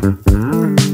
Mm-hmm.